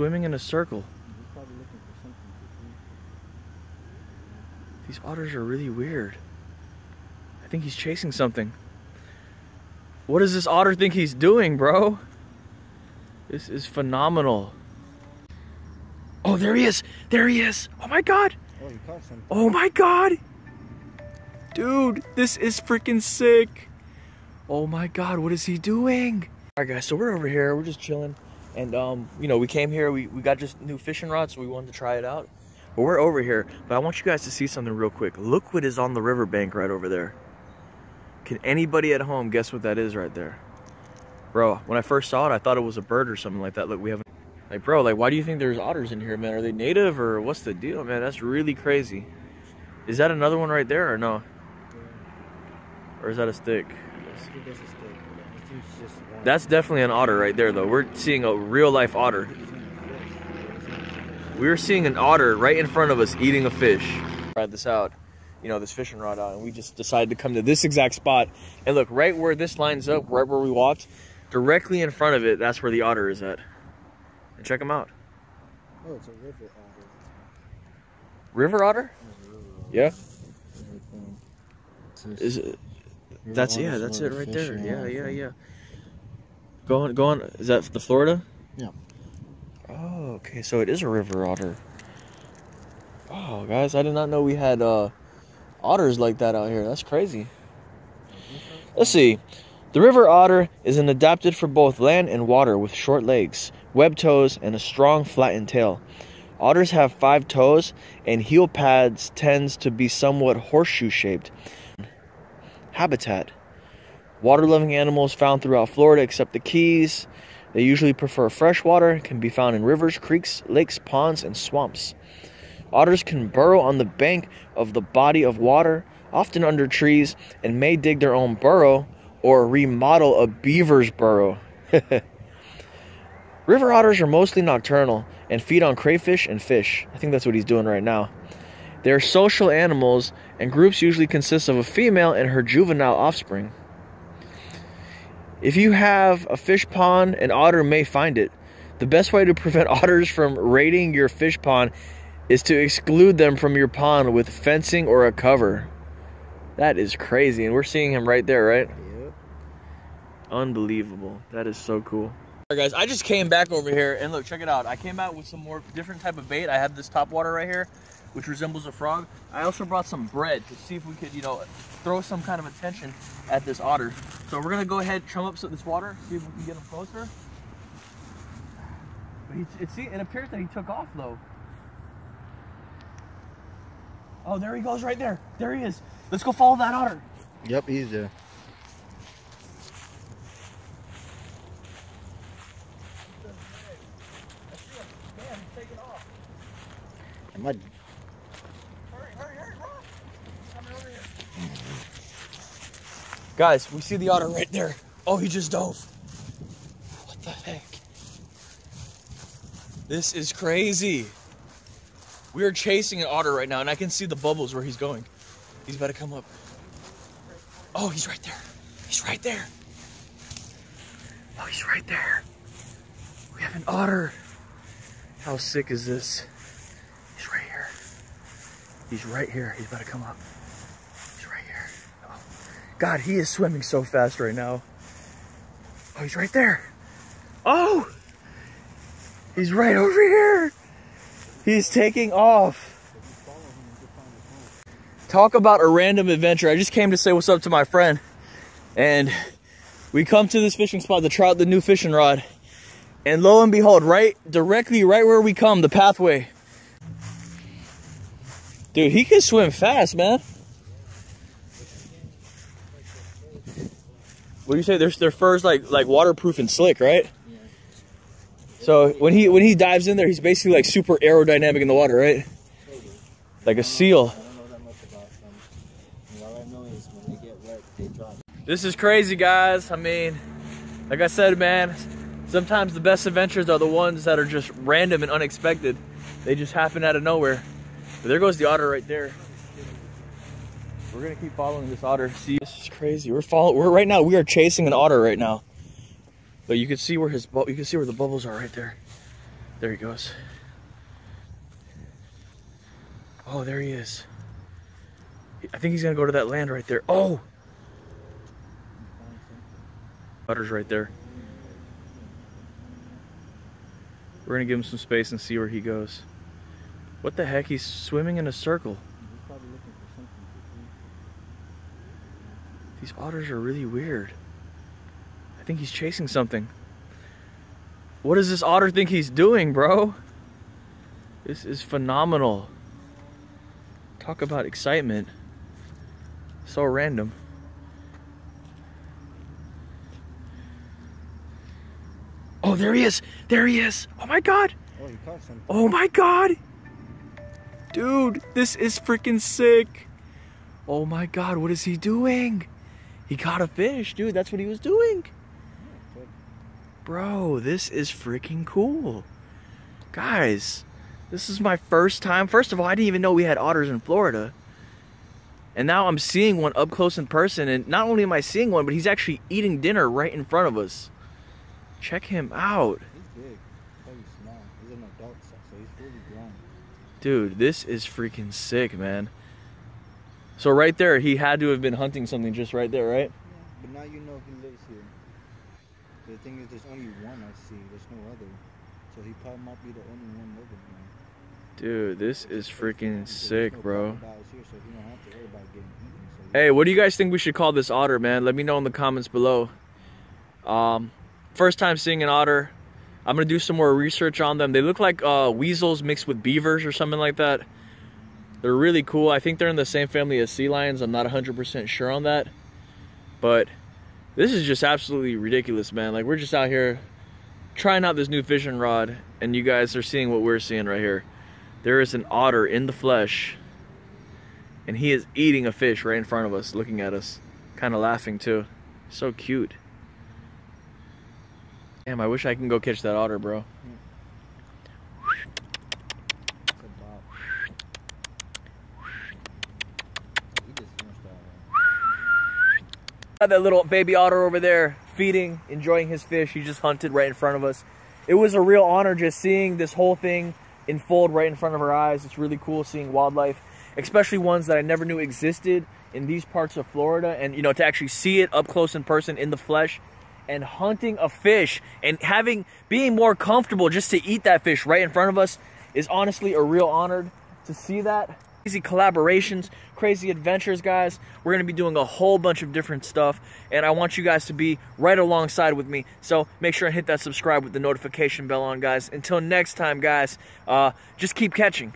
swimming in a circle. He's probably looking for something to These otters are really weird. I think he's chasing something. What does this otter think he's doing, bro? This is phenomenal. Oh, there he is. There he is. Oh my god. Oh, he caught something. Oh my god. Dude, this is freaking sick. Oh my god, what is he doing? All right, guys, so we're over here. We're just chilling. And, um, you know, we came here. We, we got just new fishing rods, so we wanted to try it out. But we're over here. But I want you guys to see something real quick. Look what is on the riverbank right over there. Can anybody at home guess what that is right there? Bro, when I first saw it, I thought it was a bird or something like that. Look, we have like, bro, like, why do you think there's otters in here, man? Are they native or what's the deal, man? That's really crazy. Is that another one right there or no? Or is that a stick? I think that's a stick. I think it's just one. That's definitely an otter right there, though. We're seeing a real life otter. We're seeing an otter right in front of us eating a fish. Tried this out, you know, this fishing rod out, and we just decided to come to this exact spot. And look, right where this lines up, right where we walked, directly in front of it, that's where the otter is at. And check him out. Oh, it's a river otter. River otter? River otter. Yeah. Everything. It says Is it? That's yeah, that's it right there. Yeah, yeah, yeah. Go on, go on. Is that the Florida? Yeah. Oh, okay. So it is a river otter. Oh, guys, I did not know we had uh, otters like that out here. That's crazy. Let's see. The river otter is an adapted for both land and water with short legs, webbed toes, and a strong flattened tail. Otters have five toes, and heel pads tends to be somewhat horseshoe shaped. Habitat. Water-loving animals found throughout Florida except the Keys. They usually prefer fresh water, can be found in rivers, creeks, lakes, ponds, and swamps. Otters can burrow on the bank of the body of water, often under trees, and may dig their own burrow or remodel a beaver's burrow. River otters are mostly nocturnal and feed on crayfish and fish. I think that's what he's doing right now. They are social animals, and groups usually consist of a female and her juvenile offspring. If you have a fish pond, an otter may find it. The best way to prevent otters from raiding your fish pond is to exclude them from your pond with fencing or a cover. That is crazy, and we're seeing him right there, right? Yep. Unbelievable. That is so cool. All right, guys, I just came back over here, and look, check it out. I came out with some more different type of bait. I have this top water right here, which resembles a frog. I also brought some bread to see if we could, you know, throw some kind of attention at this otter. So we're gonna go ahead, chum up some this water, see if we can get him closer. But he, it, see, it appears that he took off though. Oh, there he goes right there. There he is. Let's go follow that otter. Yep, he's there. Am Guys, we see the otter right there. Oh, he just dove. What the heck? This is crazy. We are chasing an otter right now, and I can see the bubbles where he's going. He's about to come up. Oh, he's right there. He's right there. Oh, he's right there. We have an otter. How sick is this? He's right here. He's right here. He's about to come up. He's right here. Oh. God, he is swimming so fast right now. Oh, he's right there. Oh! He's right over here. He's taking off. Talk about a random adventure. I just came to say what's up to my friend. And we come to this fishing spot to try out the new fishing rod. And lo and behold, right directly right where we come, the pathway. Dude, he can swim fast, man. What do you say? Their their fur's like like waterproof and slick, right? So when he when he dives in there, he's basically like super aerodynamic in the water, right? Like a seal. This is crazy, guys. I mean, like I said, man, sometimes the best adventures are the ones that are just random and unexpected. They just happen out of nowhere. But there goes the otter right there. We're gonna keep following this otter. See, this is crazy. We're following. We're right now. We are chasing an otter right now. But you can see where his. You can see where the bubbles are right there. There he goes. Oh, there he is. I think he's gonna go to that land right there. Oh! otter's right there. We're gonna give him some space and see where he goes. What the heck? He's swimming in a circle. He's probably looking for something to These otters are really weird. I think he's chasing something. What does this otter think he's doing, bro? This is phenomenal. Talk about excitement. So random. Oh, there he is. There he is. Oh my god. Oh, he caught something. Oh my god! Dude, this is freaking sick. Oh my god, what is he doing? He caught a fish, dude. That's what he was doing. Bro, this is freaking cool. Guys, this is my first time. First of all, I didn't even know we had otters in Florida. And now I'm seeing one up close in person. And not only am I seeing one, but he's actually eating dinner right in front of us. Check him out. He's big. He's an adult, so he's fully grown. Dude, this is freaking sick, man. So right there, he had to have been hunting something just right there, right? But now you know he lives here. The thing is, there's only one I see. There's no other. So he probably might be the only one living here. Dude, this is freaking sick, no bro. Here, so he don't have to worry about getting eaten. So Hey, what do you guys think we should call this otter, man? Let me know in the comments below. Um, first time seeing an otter. I'm gonna do some more research on them. They look like uh, weasels mixed with beavers or something like that. They're really cool. I think they're in the same family as sea lions. I'm not 100% sure on that. But this is just absolutely ridiculous, man. Like, we're just out here trying out this new fishing rod, and you guys are seeing what we're seeing right here. There is an otter in the flesh and he is eating a fish right in front of us, looking at us, kind of laughing too. So cute. Damn, I wish I can go catch that otter, bro. It's about. He just finished that one. Got that little baby otter over there feeding, enjoying his fish. He just hunted right in front of us. It was a real honor just seeing this whole thing unfold right in front of our eyes. It's really cool seeing wildlife, especially ones that I never knew existed in these parts of Florida. And, you know, to actually see it up close in person in the flesh and hunting a fish and having, being more comfortable just to eat that fish right in front of us is honestly a real honor to see that. Crazy collaborations, crazy adventures, guys. We're gonna be doing a whole bunch of different stuff, and I want you guys to be right alongside with me. So make sure and hit that subscribe with the notification bell on, guys. Until next time, guys, uh, just keep catching.